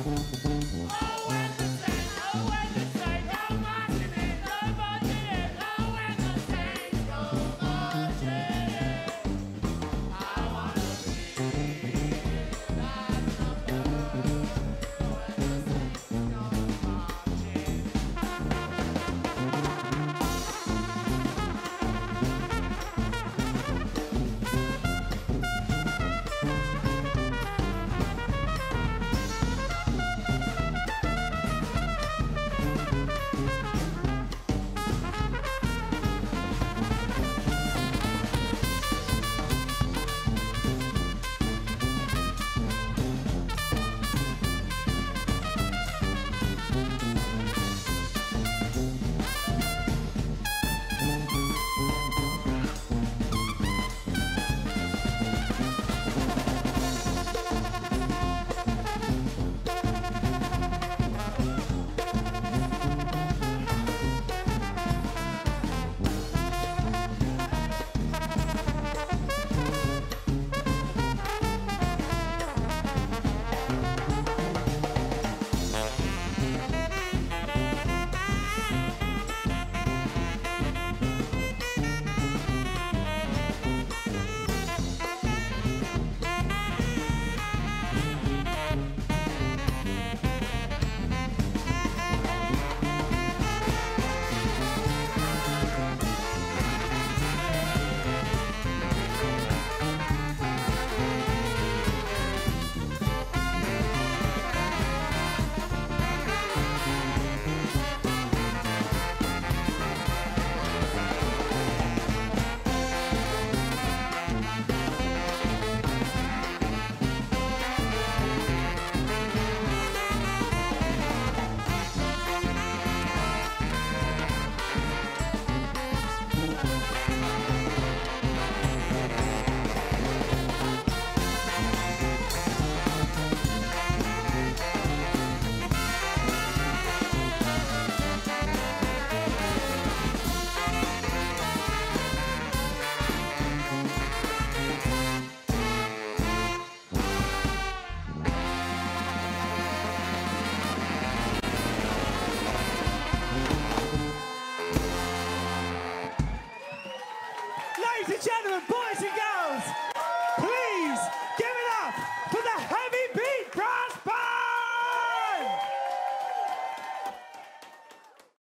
Mm-hmm.